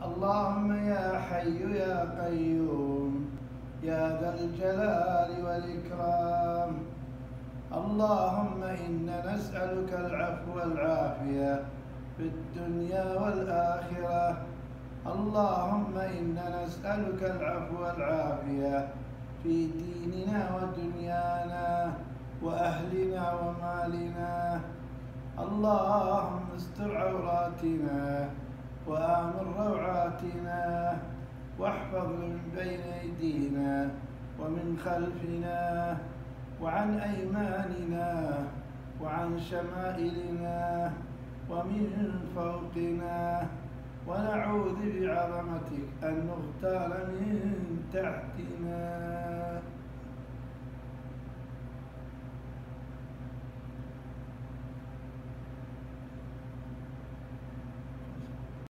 اللهم يا حي يا قيوم يا ذا الجلال والإكرام. اللهم إنا نسألك العفو والعافية في الدنيا والآخرة. اللهم إنا نسألك العفو والعافية في ديننا ودنيانا وأهلنا ومالنا. اللهم استر عوراتنا وآمن روعاتنا واحفظ من بين أيدينا ومن خلفنا وعن أيماننا وعن شمائلنا ومن فوقنا. ونعوذ بعظمتك أن نغتال من تحتنا.